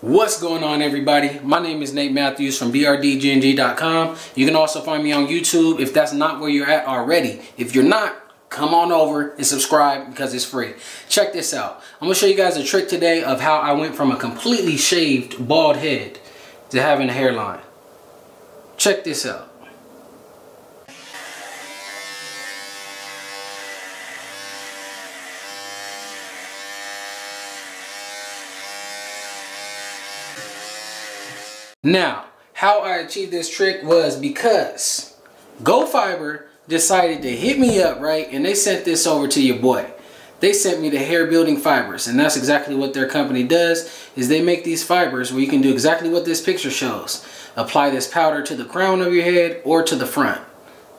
What's going on everybody? My name is Nate Matthews from BRDGNG.com. You can also find me on YouTube if that's not where you're at already. If you're not, come on over and subscribe because it's free. Check this out. I'm going to show you guys a trick today of how I went from a completely shaved bald head to having a hairline. Check this out. Now, how I achieved this trick was because GoFyber decided to hit me up, right? And they sent this over to your boy. They sent me the hair building fibers and that's exactly what their company does is they make these fibers where you can do exactly what this picture shows. Apply this powder to the crown of your head or to the front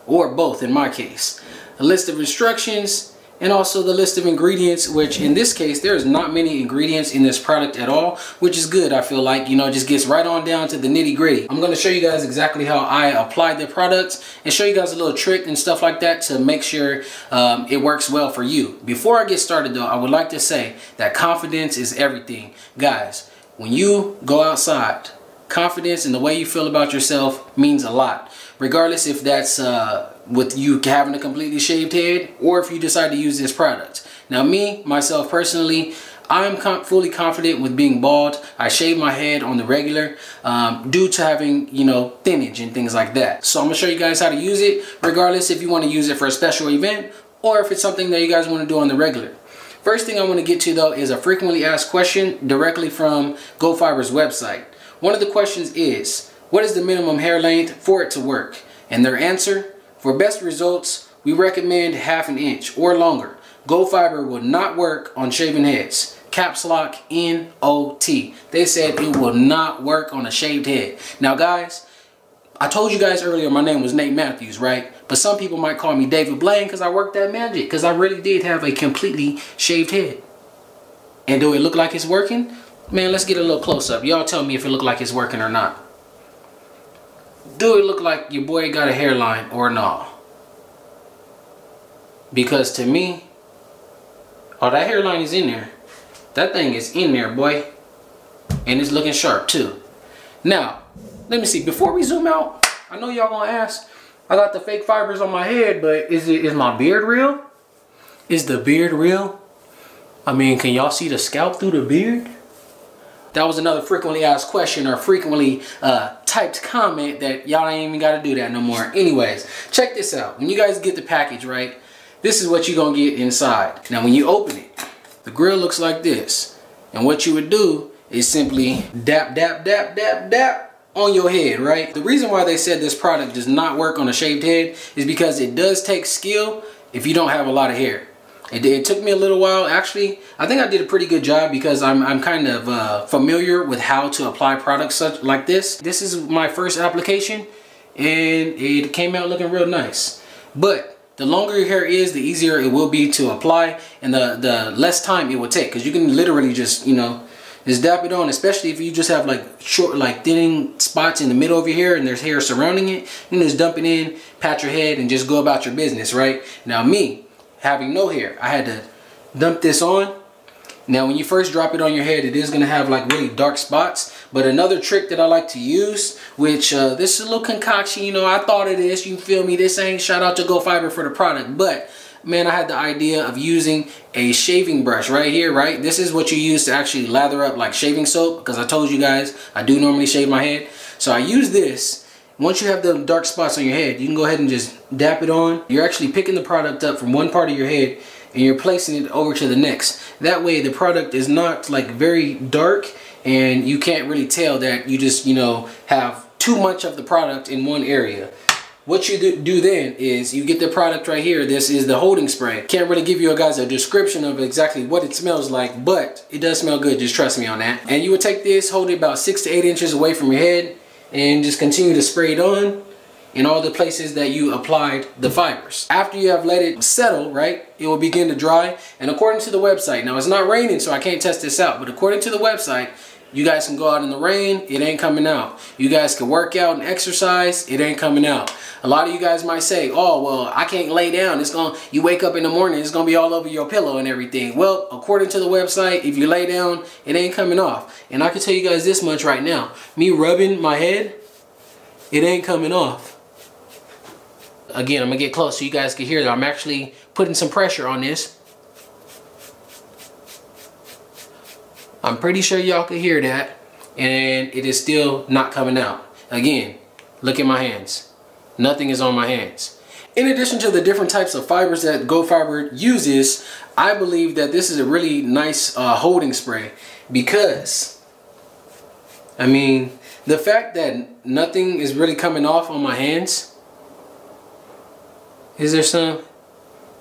or both in my case. A list of instructions and also the list of ingredients which in this case there's not many ingredients in this product at all which is good I feel like you know just gets right on down to the nitty gritty. I'm to show you guys exactly how I applied the products and show you guys a little trick and stuff like that to make sure um, it works well for you. Before I get started though I would like to say that confidence is everything. Guys when you go outside confidence and the way you feel about yourself means a lot. Regardless if that's uh, with you having a completely shaved head or if you decide to use this product. Now me, myself personally, I'm com fully confident with being bald. I shave my head on the regular um, due to having, you know, thinnage and things like that. So I'm to show you guys how to use it regardless if you want to use it for a special event or if it's something that you guys want to do on the regular. First thing I want to get to though is a frequently asked question directly from GoFyber's website. One of the questions is, what is the minimum hair length for it to work? And their answer, for best results, we recommend half an inch or longer. GoFyber will not work on shaven heads. Caps lock N-O-T. They said it will not work on a shaved head. Now guys, I told you guys earlier my name was Nate Matthews, right? But some people might call me David Blaine because I worked at Magic. Because I really did have a completely shaved head. And do it look like it's working? Man, let's get a little close up. Y'all tell me if it look like it's working or not do it look like your boy got a hairline or not? Because to me, oh, that hairline is in there. That thing is in there, boy. And it's looking sharp, too. Now, let me see. Before we zoom out, I know y'all gonna ask, I got the fake fibers on my head, but is it is my beard real? Is the beard real? I mean, can y'all see the scalp through the beard? That was another frequently asked question or frequently uh, typed comment that y'all ain't even got to do that no more. Anyways, check this out. When you guys get the package, right, this is what you're going to get inside. Now, when you open it, the grill looks like this. And what you would do is simply dap, dap, dap, dap, dap on your head, right? The reason why they said this product does not work on a shaved head is because it does take skill if you don't have a lot of hair. It, it, took me a little while. Actually, I think I did a pretty good job because I'm, I'm kind of uh, familiar with how to apply products such like this. This is my first application and it came out looking real nice. But the longer your hair is, the easier it will be to apply and the, the less time it will take because you can literally just, you know, just dap it on, especially if you just have like short, like thinning spots in the middle of your hair and there's hair surrounding it. You just dump it in, pat your head and just go about your business, right? Now me, having no hair. I had to dump this on. Now when you first drop it on your head, it is going to have like really dark spots. But another trick that I like to use, which uh, this is a little concoction, you know, I thought of this, you feel me? This ain't shout out to GoFyber for the product. But man, I had the idea of using a shaving brush right here, right? This is what you use to actually lather up like shaving soap because I told you guys I do normally shave my head. So I use this once you have the dark spots on your head, you can go ahead and just dap it on. You're actually picking the product up from one part of your head and you're placing it over to the next. That way the product is not like very dark and you can't really tell that you just, you know, have too much of the product in one area. What you do then is you get the product right here. This is the holding spray. Can't really give you guys a description of exactly what it smells like, but it does smell good. Just trust me on that. And you would take this, hold it about six to eight inches away from your head and just continue to spray it on in all the places that you applied the fibers. After you have let it settle, right, it will begin to dry. And according to the website, now it's not raining so I can't test this out, but according to the website, You guys can go out in the rain, it ain't coming out. You guys can work out and exercise, it ain't coming out. A lot of you guys might say, oh, well, I can't lay down. It's going to you wake up in the morning, it's going to be all over your pillow and everything. Well, according to the website, if you lay down, it ain't coming off. And I can tell you guys this much right now. Me rubbing my head, it ain't coming off. Again, I'm going to get close so you guys can hear that I'm actually putting some pressure on this. I'm pretty sure y'all can hear that and it is still not coming out. Again, look at my hands. Nothing is on my hands. In addition to the different types of fibers that GoFyber uses, I believe that this is a really nice uh, holding spray because, I mean, the fact that nothing is really coming off on my hands, is there some?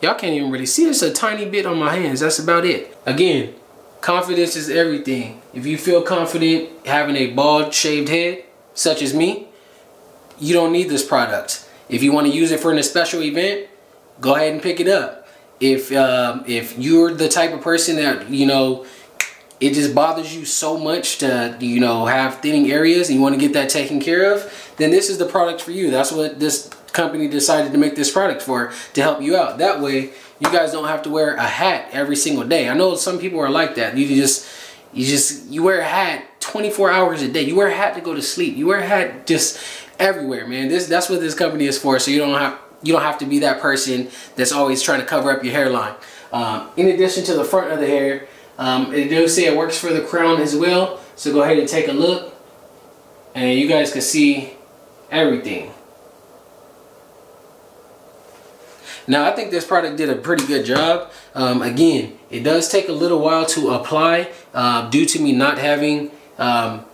Y'all can't even really see. There's a tiny bit on my hands. That's about it. Again, Confidence is everything. If you feel confident having a bald shaved head, such as me, you don't need this product. If you want to use it for a special event, go ahead and pick it up. If um, if you're the type of person that, you know, it just bothers you so much to, you know, have thinning areas and you want to get that taken care of, then this is the product for you. That's what this company decided to make this product for, to help you out. That way, you guys don't have to wear a hat every single day. I know some people are like that. You just, you just, you wear a hat 24 hours a day. You wear a hat to go to sleep. You wear a hat just everywhere, man. This, that's what this company is for. So you don't have, you don't have to be that person that's always trying to cover up your hairline. Um, in addition to the front of the hair, um, it does say it works for the crown as well. So go ahead and take a look and you guys can see everything. Now I think this product did a pretty good job. Um, again, it does take a little while to apply uh, due to me not having um,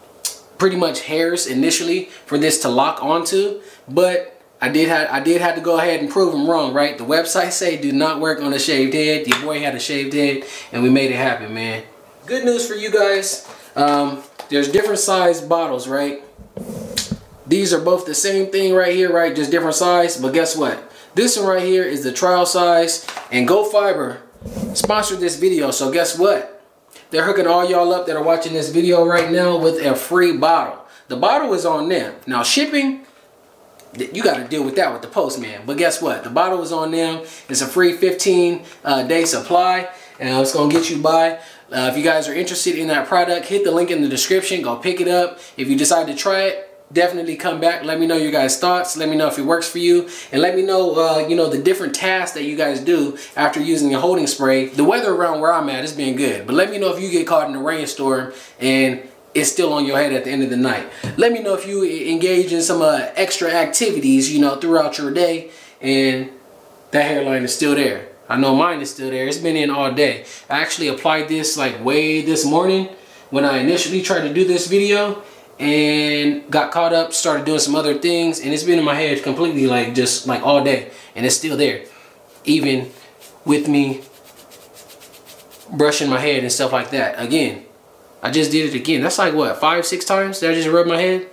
pretty much hairs initially for this to lock onto. But I did have I did have to go ahead and prove them wrong, right? The website say do not work on a shaved head. Your boy had a shaved head and we made it happen, man. Good news for you guys. Um, there's different size bottles, right? These are both the same thing right here, right? Just different size. But guess what? This one right here is the trial size. And GoFyber sponsored this video. So guess what? They're hooking all y'all up that are watching this video right now with a free bottle. The bottle is on them. Now shipping, you got to deal with that with the postman. But guess what? The bottle is on them. It's a free 15 uh, day supply. And it's going to get you by. Uh, if you guys are interested in that product, hit the link in the description. Go pick it up. If you decide to try it, definitely come back. Let me know your guys thoughts. Let me know if it works for you. And let me know uh, you know the different tasks that you guys do after using a holding spray. The weather around where I'm at has been good. But let me know if you get caught in a rainstorm and it's still on your head at the end of the night. Let me know if you engage in some uh, extra activities you know throughout your day. And that hairline is still there. I know mine is still there. It's been in all day. I actually applied this like way this morning when I initially tried to do this video and got caught up, started doing some other things, and it's been in my head completely like just like all day, and it's still there, even with me brushing my head and stuff like that. Again, I just did it again. That's like what five, six times that I just rubbed my head,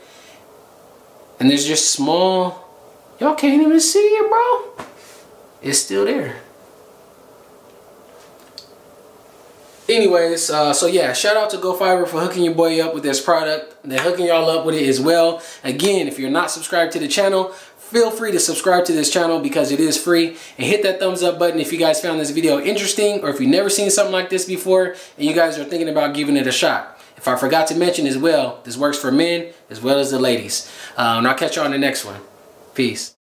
and there's just small. Y'all can't even see it, bro. It's still there. Anyways uh, so yeah shout out to GoFyber for hooking your boy up with this product. They're hooking y'all up with it as well. Again if you're not subscribed to the channel feel free to subscribe to this channel because it is free. And hit that thumbs up button if you guys found this video interesting or if you've never seen something like this before and you guys are thinking about giving it a shot. If I forgot to mention as well this works for men as well as the ladies. Uh, and I'll catch you on the next one. Peace